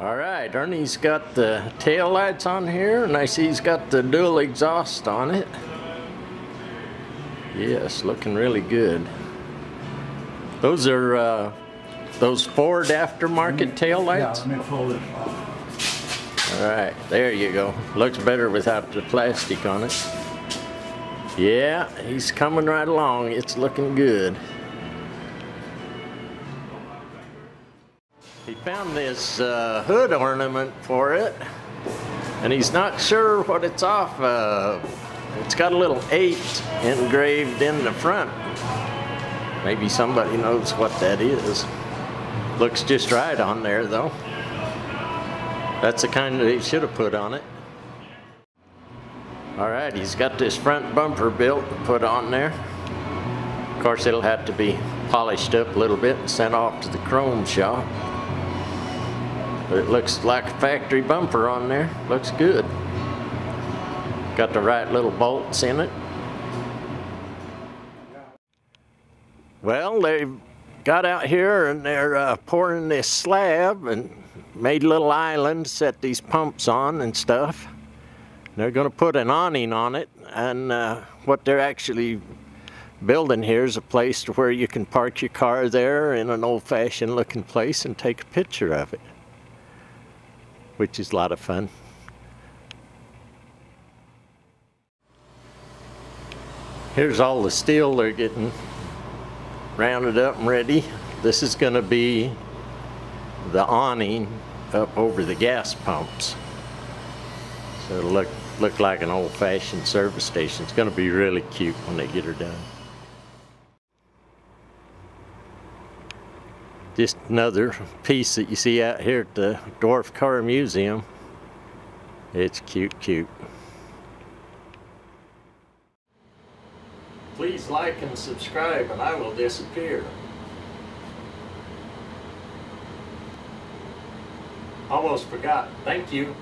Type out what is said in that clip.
All right, Ernie's got the tail lights on here, and I see he's got the dual exhaust on it. Yes, looking really good. Those are uh, those Ford aftermarket tail lights? Yeah, let me fold it. All right, there you go. Looks better without the plastic on it. Yeah, he's coming right along. It's looking good. He found this uh, hood ornament for it, and he's not sure what it's off of. It's got a little 8 engraved in the front. Maybe somebody knows what that is. Looks just right on there, though. That's the kind that he should have put on it. All right, he's got this front bumper built and put on there. Of course, it'll have to be polished up a little bit and sent off to the chrome shop. It looks like a factory bumper on there. Looks good. Got the right little bolts in it. Well, they got out here and they're uh, pouring this slab and made little islands, set these pumps on and stuff. They're going to put an awning on it, and uh, what they're actually building here is a place to where you can park your car there in an old-fashioned looking place and take a picture of it, which is a lot of fun. Here's all the steel they're getting rounded up and ready. This is going to be the awning up over the gas pumps. So it'll look, look like an old-fashioned service station. It's going to be really cute when they get her done. Just another piece that you see out here at the Dwarf Car Museum. It's cute, cute. Please like and subscribe and I will disappear. Almost forgot. Thank you.